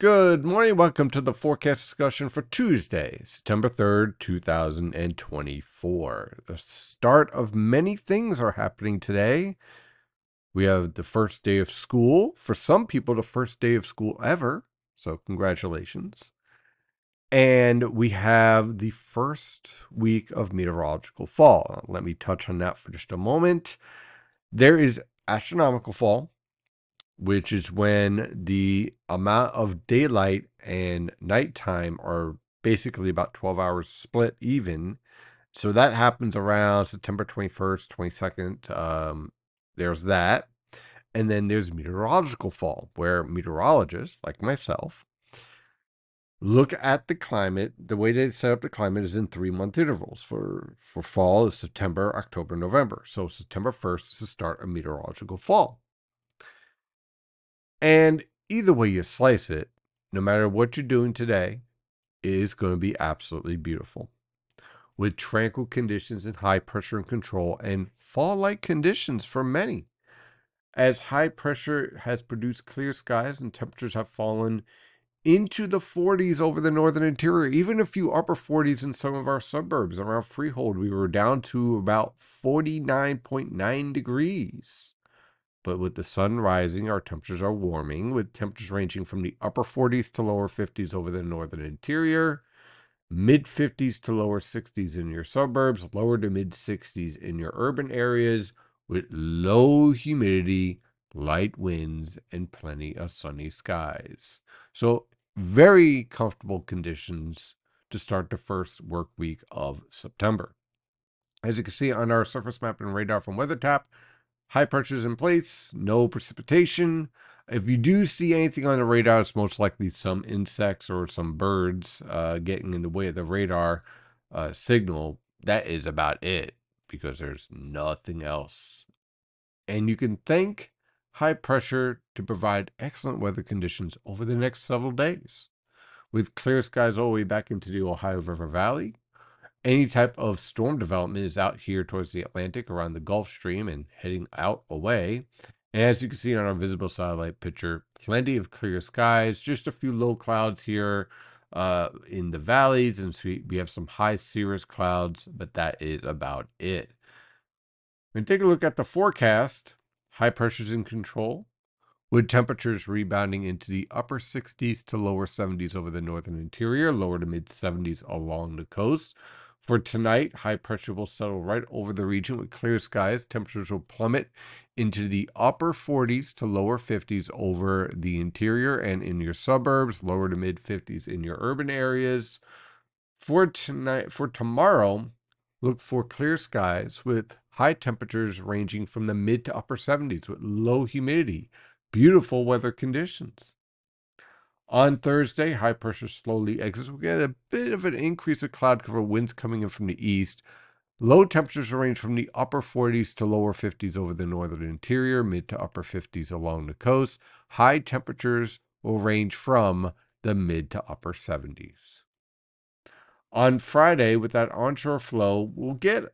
Good morning. Welcome to the forecast discussion for Tuesday, September 3rd, 2024. The start of many things are happening today. We have the first day of school. For some people, the first day of school ever. So, congratulations. And we have the first week of meteorological fall. Let me touch on that for just a moment. There is astronomical fall, which is when the amount of daylight and nighttime are basically about 12 hours split even. So that happens around September 21st, 22nd. Um, there's that. And then there's meteorological fall, where meteorologists like myself look at the climate. The way they set up the climate is in three month intervals. For for fall is September, October, November. So September 1st is the start of meteorological fall. And either way you slice it, no matter what you're doing today, is going to be absolutely beautiful. With tranquil conditions and high pressure and control and fall like conditions for many. As high pressure has produced clear skies and temperatures have fallen into the 40s over the northern interior, even a few upper 40s in some of our suburbs. Around Freehold, we were down to about 49.9 degrees. But with the sun rising, our temperatures are warming, with temperatures ranging from the upper 40s to lower 50s over the northern interior, mid 50s to lower 60s in your suburbs, lower to mid 60s in your urban areas, with low humidity, light winds, and plenty of sunny skies. So, very comfortable conditions to start the first work week of September. As you can see on our surface map and radar from WeatherTap, high pressures in place, no precipitation. If you do see anything on the radar, it's most likely some insects or some birds uh, getting in the way of the radar uh, signal. That is about it because there's nothing else. And you can thank high pressure to provide excellent weather conditions over the next several days. With clear skies all the way back into the Ohio River Valley, any type of storm development is out here towards the Atlantic around the Gulf Stream and heading out away. And as you can see on our visible satellite picture, plenty of clear skies, just a few low clouds here uh, in the valleys, and we, have some high cirrus clouds, but that is about it. When take a look at the forecast, high pressures in control, with temperatures rebounding into the upper 60s to lower 70s over the northern interior, lower to mid 70s along the coast. For tonight, high pressure will settle right over the region with clear skies. Temperatures will plummet into the upper 40s to lower 50s over the interior and in your suburbs, lower to mid 50s in your urban areas. For tonight, for tomorrow, look for clear skies with high temperatures ranging from the mid to upper 70s with low humidity. Beautiful weather conditions. On Thursday, high pressure slowly exits. We get a bit of an increase of cloud cover, winds coming in from the east. Low temperatures range from the upper 40s to lower 50s over the northern interior, mid to upper 50s along the coast. High temperatures will range from the mid to upper 70s. On Friday, with that onshore flow, we'll get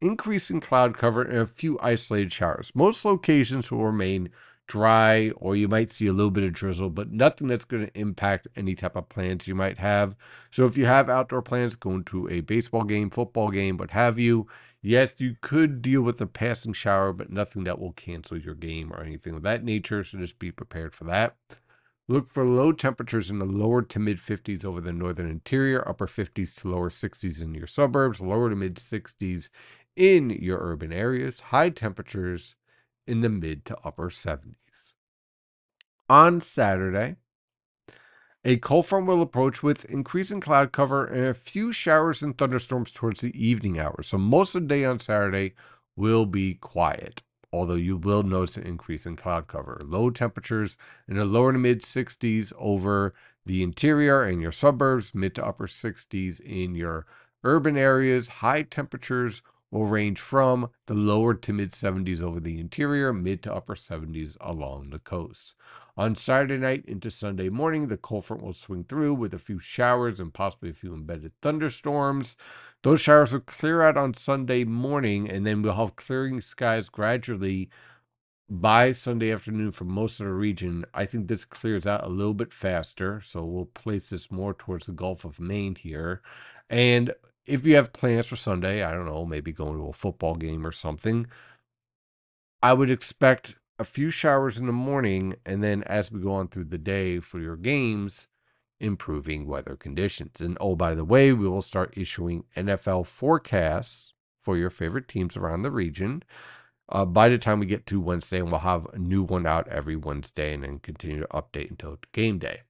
increasing cloud cover and a few isolated showers. Most locations will remain dry, or you might see a little bit of drizzle, but nothing that's going to impact any type of plans you might have. So if you have outdoor plans, going to a baseball game, football game, what have you, yes, you could deal with a passing shower, but nothing that will cancel your game or anything of that nature. So just be prepared for that. Look for low temperatures in the lower to mid 50s over the northern interior, upper 50s to lower 60s in your suburbs, lower to mid 60s in your urban areas, high temperatures in the mid to upper 70s. On Saturday, a cold front will approach with increasing cloud cover and a few showers and thunderstorms towards the evening hours. So most of the day on Saturday will be quiet, although you will notice an increase in cloud cover. Low temperatures in the lower to mid 60s over the interior and your suburbs, mid to upper 60s in your urban areas, high temperatures will range from the lower to mid 70s over the interior, mid to upper 70s along the coast. On Saturday night into Sunday morning, the cold front will swing through with a few showers and possibly a few embedded thunderstorms. Those showers will clear out on Sunday morning, and then we'll have clearing skies gradually by Sunday afternoon for most of the region, I think this clears out a little bit faster. So we'll place this more towards the Gulf of Maine here. And if you have plans for Sunday, I don't know, maybe going to a football game or something, I would expect a few showers in the morning. And then as we go on through the day for your games, improving weather conditions. And oh, by the way, we will start issuing NFL forecasts for your favorite teams around the region uh, by the time we get to Wednesday, and we'll have a new one out every Wednesday and then continue to update until game day.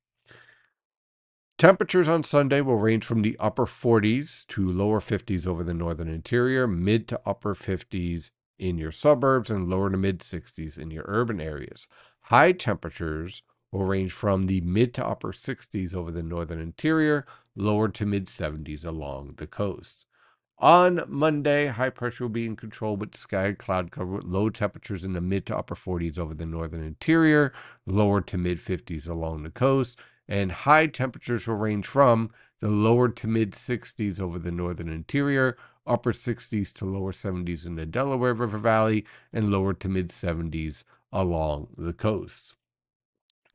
Temperatures on Sunday will range from the upper 40s to lower 50s over the northern interior, mid to upper 50s in your suburbs, and lower to mid 60s in your urban areas. High temperatures will range from the mid to upper 60s over the northern interior, lower to mid 70s along the coast. On Monday, high pressure will be in control with sky and cloud cover with low temperatures in the mid to upper 40s over the northern interior, lower to mid 50s along the coast, and high temperatures will range from the lower to mid 60s over the northern interior, upper 60s to lower 70s in the Delaware River Valley, and lower to mid 70s along the coast.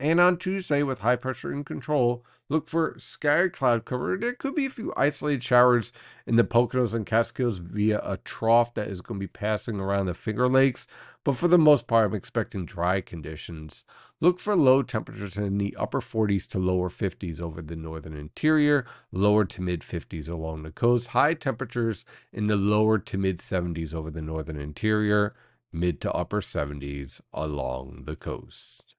And on Tuesday, with high pressure in control, look for scattered cloud cover. There could be a few isolated showers in the Poconos and Catskills via a trough that is going to be passing around the Finger Lakes. But for the most part, I'm expecting dry conditions. Look for low temperatures in the upper 40s to lower 50s over the northern interior, lower to mid 50s along the coast, high temperatures in the lower to mid 70s over the northern interior, mid to upper 70s along the coast.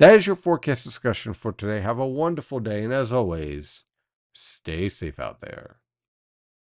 That is your forecast discussion for today. Have a wonderful day. And as always, stay safe out there.